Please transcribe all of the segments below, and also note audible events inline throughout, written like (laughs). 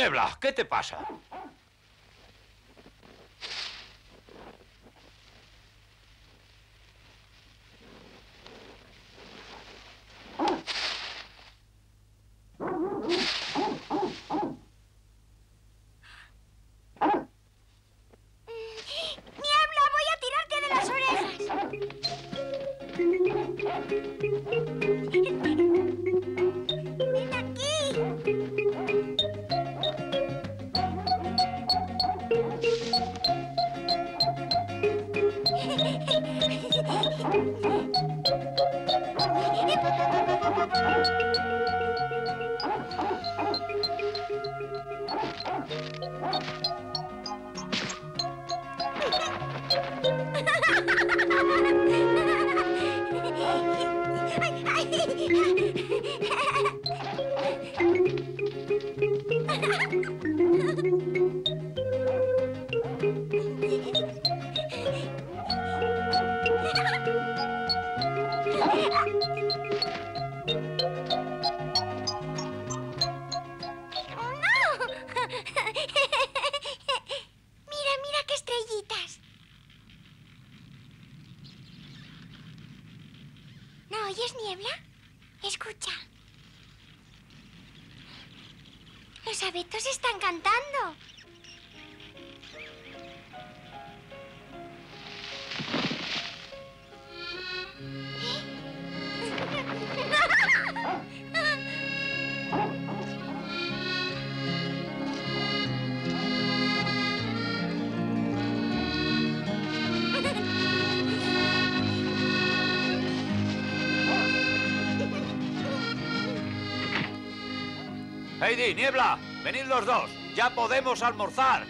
Niebla, ¿qué te pasa? ¡Niebla, voy a tirarte de las orejas! ¡No! (laughs) ¿No oyes niebla? Escucha. Los abetos están cantando. Heidi, Niebla, venid los dos. Ya podemos almorzar.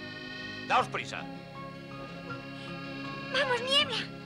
Daos prisa. ¡Vamos, niebla!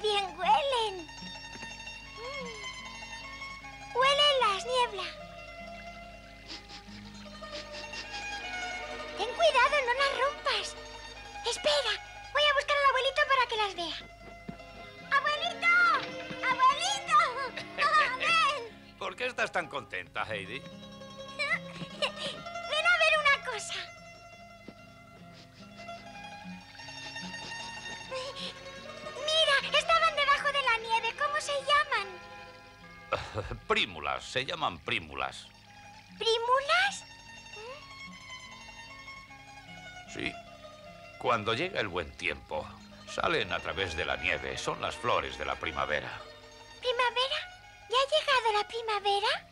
¡Qué bien huelen! Mm. ¡Huélenlas, niebla! Ten cuidado, no las rompas. Espera, voy a buscar al abuelito para que las vea. ¡Abuelito! ¡Abuelito! ¡Ah, ¡Ven! (laughs) ¿Por qué estás tan contenta, Heidi? (laughs) Ven a ver una cosa. Prímulas, se llaman prímulas. ¿Primulas? Sí. Cuando llega el buen tiempo, salen a través de la nieve. Son las flores de la primavera. ¿Primavera? ¿Ya ha llegado la primavera?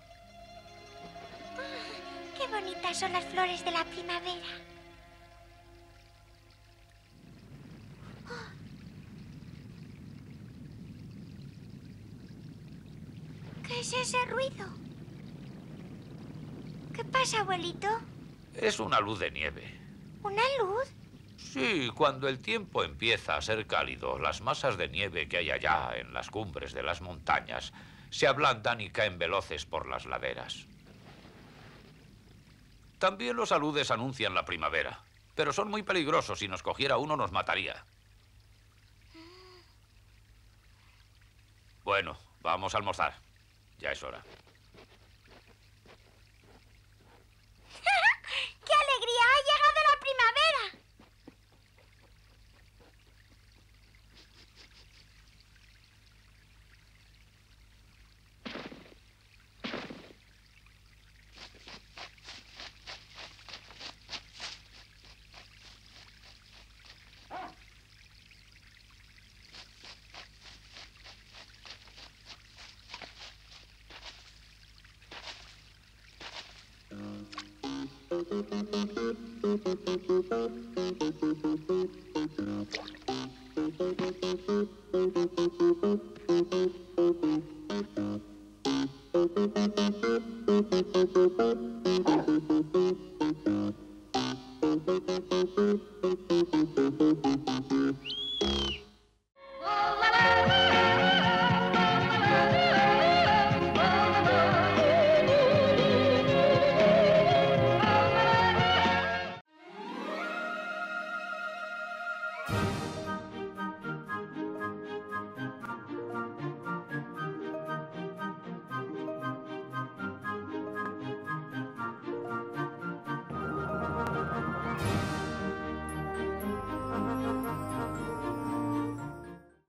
Ah, ¡Qué bonitas son las flores de la primavera! ¿Qué es ese ruido? ¿Qué pasa, abuelito? Es una luz de nieve. ¿Una luz? Sí, cuando el tiempo empieza a ser cálido, las masas de nieve que hay allá en las cumbres de las montañas se ablandan y caen veloces por las laderas. También los aludes anuncian la primavera, pero son muy peligrosos. Si nos cogiera uno nos mataría. Bueno, vamos a almorzar. Ya es hora. Ooh, la, la, la.